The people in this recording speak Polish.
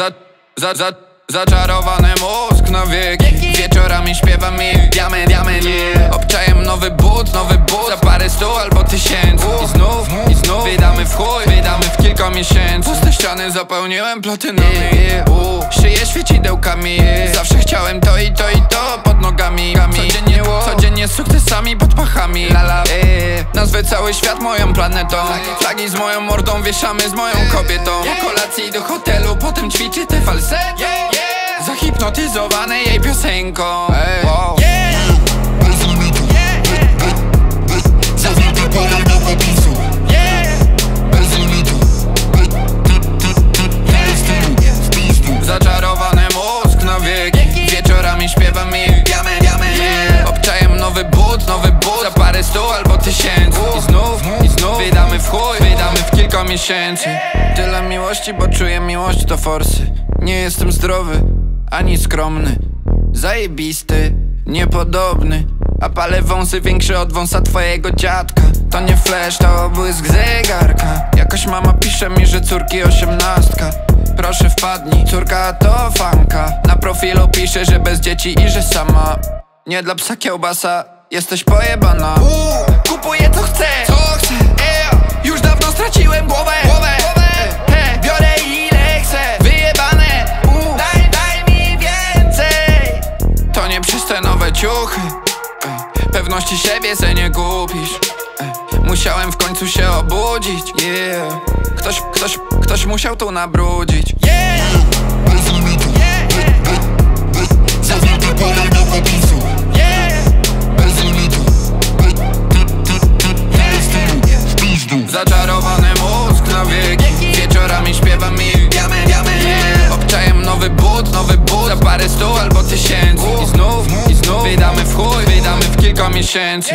za, za, za, zaczarowany mózg na wieki. Wieczorami śpiewam mi diament, diament yeah. Obczajem nowy but, nowy but. Za parę stu albo tysięcy. I znów, i znów. Wydamy w chuj, wydamy w kilka miesięcy. Puste ściany zapełniłem platynami. Yeah. Szyję świecidełkami yeah. Zawsze chciałem to i to i to pod nogami. Codziennie, codziennie z sukcesami pod pachami. Lala, yeah. Nazwę cały świat moją planetą. Flagi z moją mordą wieszamy z moją kobietą. Po kolacji do hotelu, potem ćwiczy te falsety Zahipnotyzowany jej piosenką. Wow. Zaczarowany mózg na wieki. Wieczorami śpiewam tysięcy. I znów, i znów Wydamy w chuj, wydamy w kilka miesięcy. Tyle miłości, bo czuję miłość do forsy. Nie jestem zdrowy, ani skromny. Zajebisty, niepodobny. A palę wąsy większe od wąsa twojego dziadka. To nie flash, to błysk zegarka. Jakoś mama pisze mi, że córki osiemnastka. Proszę wpadnij, córka to fanka. Na profilu pisze, że bez dzieci i że sama. Nie dla psa kiełbasa, jesteś pojebana. Kupuję co chcę, co chcę? Już dawno straciłem głowę, głowę. E, Biorę ile chcę, wyjebane. Daj, daj mi więcej. To nie przez te nowe ciuchy. Pewności siebie se nie kupisz. Musiałem w końcu się obudzić. Yeah. Ktoś, ktoś, ktoś musiał tu nabrudzić. Yeah. Zaczarowany mózg na wieki. Wieczorami śpiewam mi diament, diament yeah. Obczajem nowy but, nowy but. Za parę stu albo tysięcy. I znów, i znów. Wydamy w chuj, wydamy w kilka miesięcy